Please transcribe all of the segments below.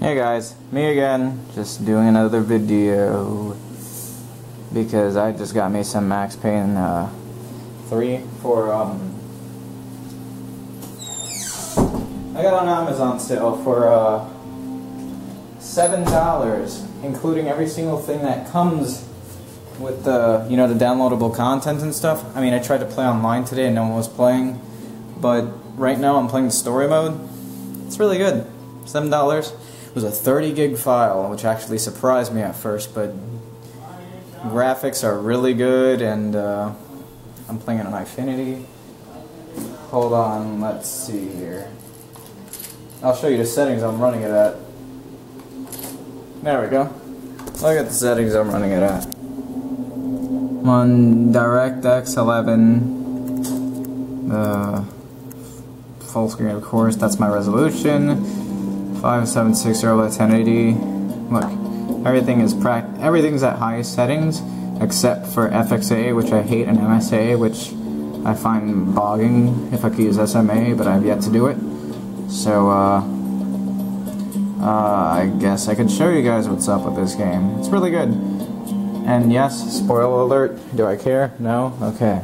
Hey guys, me again, just doing another video because I just got me some Max Payne uh, 3 for, um, I got on Amazon still for uh, $7, including every single thing that comes with the, you know, the downloadable content and stuff. I mean, I tried to play online today and no one was playing, but right now I'm playing the story mode. It's really good. $7 was a 30 gig file, which actually surprised me at first, but graphics are really good, and uh, I'm playing it on Eyefinity. Hold on, let's see here. I'll show you the settings I'm running it at. There we go. Look at the settings I'm running it at. I'm on DirectX 11. Uh, full screen, of course. That's my resolution. 5760 by 1080. Look, everything is prac everything's at highest settings except for FXAA, which I hate, and MSAA, which I find bogging if I could use SMAA, but I've yet to do it. So, uh, uh, I guess I could show you guys what's up with this game. It's really good. And yes, spoiler alert, do I care? No? Okay.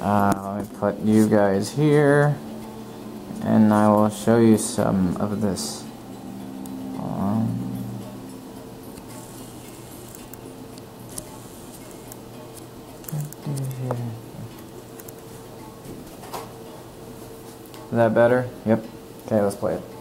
Uh, let me put you guys here and I will show you some of this. Um, Is that better? Yep. Okay, let's play it.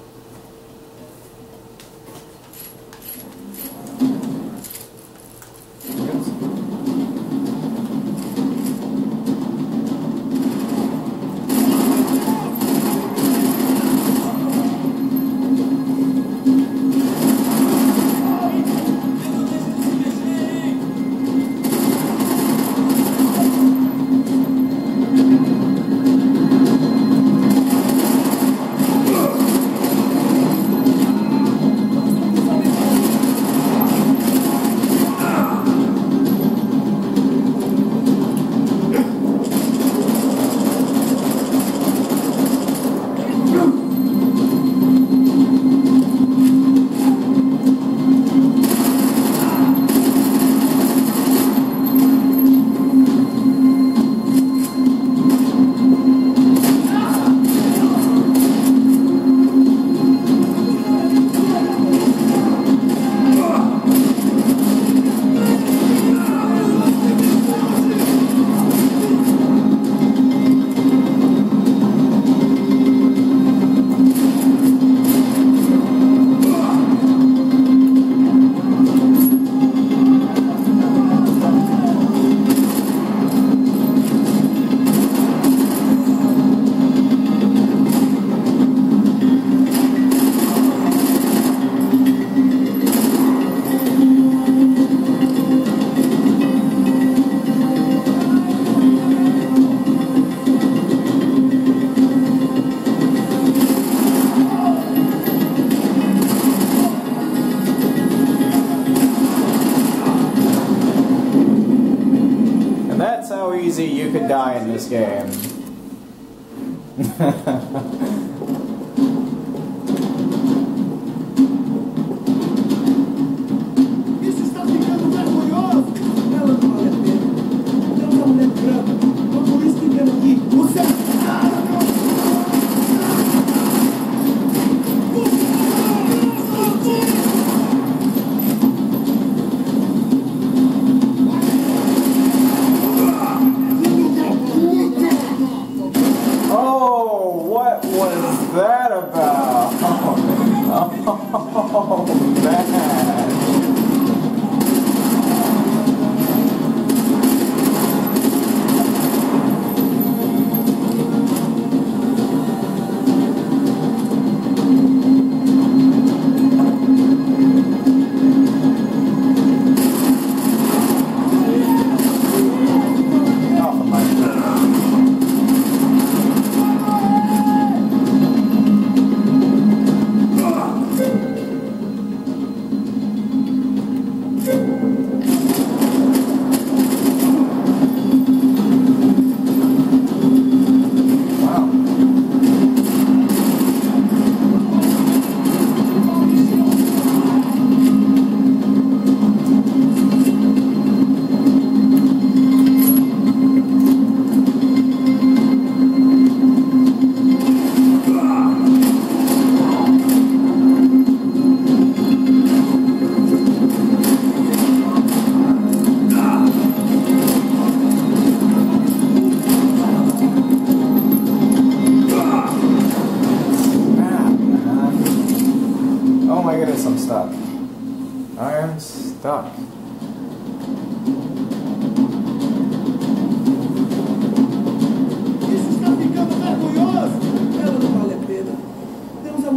In this game.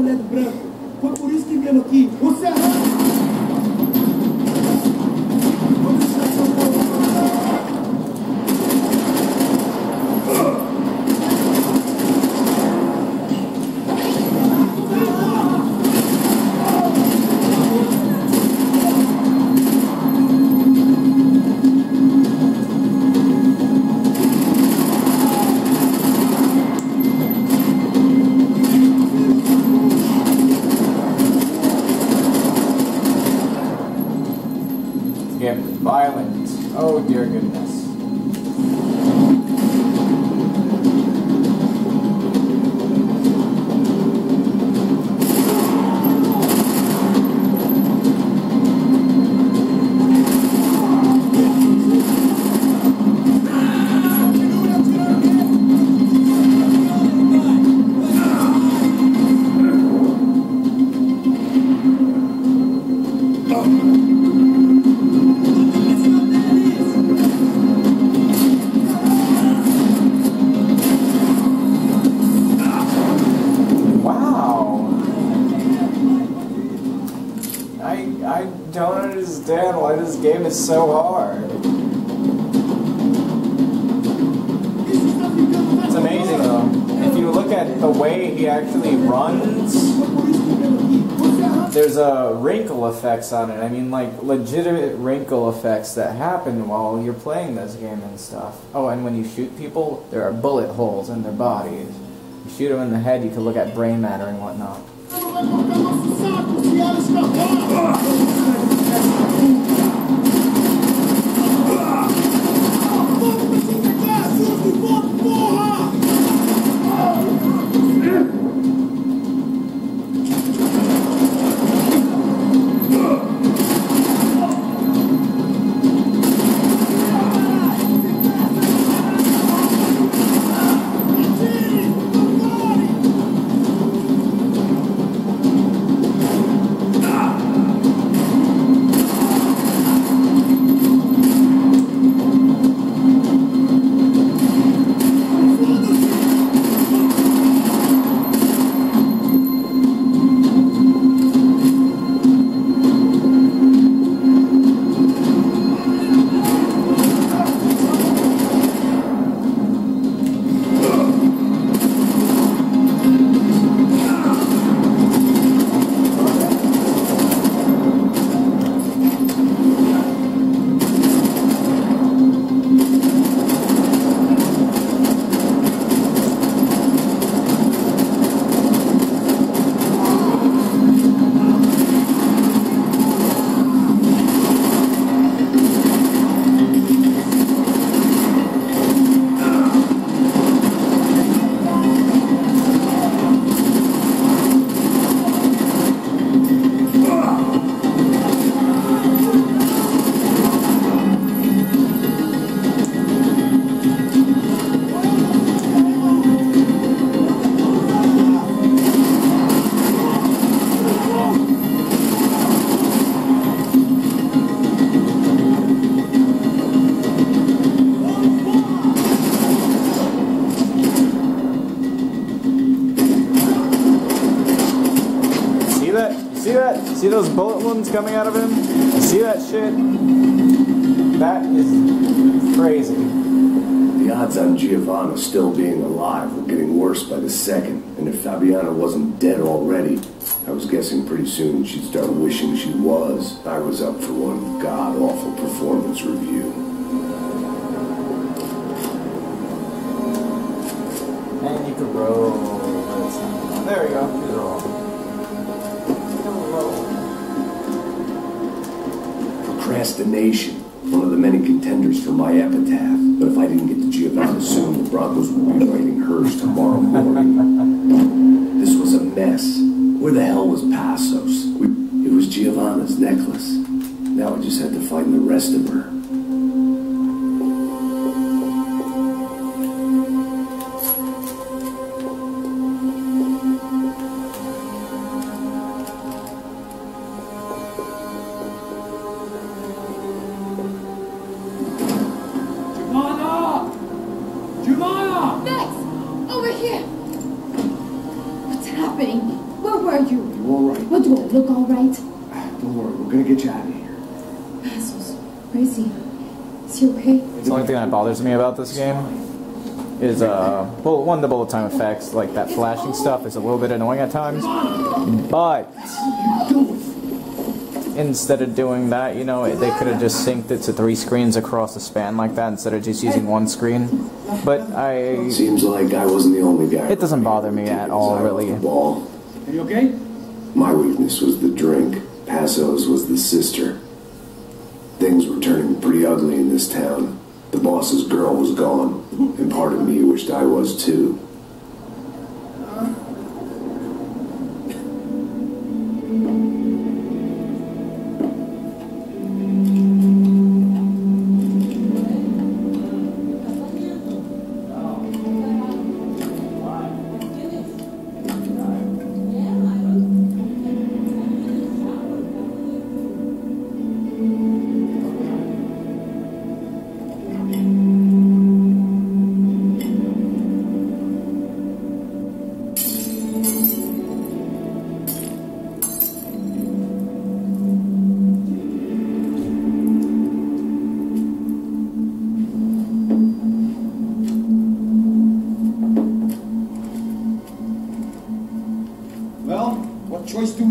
Mulher do branco. Foi por isso que viemos aqui. This game is so hard. It's amazing though. If you look at the way he actually runs, there's a wrinkle effects on it. I mean, like legitimate wrinkle effects that happen while you're playing this game and stuff. Oh, and when you shoot people, there are bullet holes in their bodies. You shoot them in the head, you can look at brain matter and whatnot. See those bullet wounds coming out of him? See that shit? That is crazy. The odds on Giovanna still being alive were getting worse by the second, and if Fabiana wasn't dead already, I was guessing pretty soon she'd start wishing she was. I was up for one god awful performance review. And you could roll. There we go. Procrastination, one of the many contenders for my epitaph. But if I didn't get to Giovanna soon, the Broncos would be writing hers tomorrow morning. this was a mess. Where the hell was Passos? We, it was Giovanna's necklace. Now I just had to find the rest of her. Do I look all right? Don't worry, we're gonna get you out of here. Passos, where is he? Is he okay? The only thing that bothers me about this game is, uh, well, one, the bullet time effects, like that flashing stuff is a little bit annoying at times. But instead of doing that, you know, they could have just synced it to three screens across the span like that instead of just using one screen. But I, Seems like I wasn't the only guy. It doesn't bother me at all, really. Ball. Are you okay? My weakness was the drink. Passo's was the sister. Things were turning pretty ugly in this town. The boss's girl was gone, and part of me wished I was too.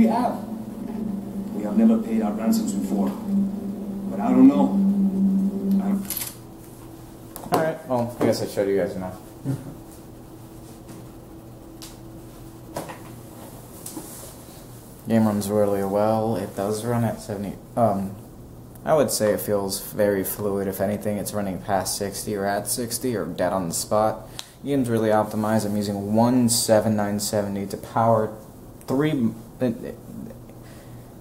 We have? We have never paid our ransoms before. But I don't know. Alright, well, I guess I showed you guys enough. Game runs really well. It does run at 70. Um, I would say it feels very fluid. If anything, it's running past 60 or at 60 or dead on the spot. Game's really optimized. I'm using one 7970 to power three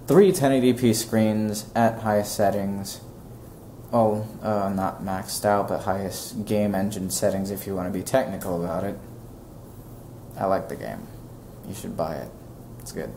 three 1080p screens at highest settings. Oh, uh, not maxed out, but highest game engine settings if you want to be technical about it. I like the game. You should buy it. It's good.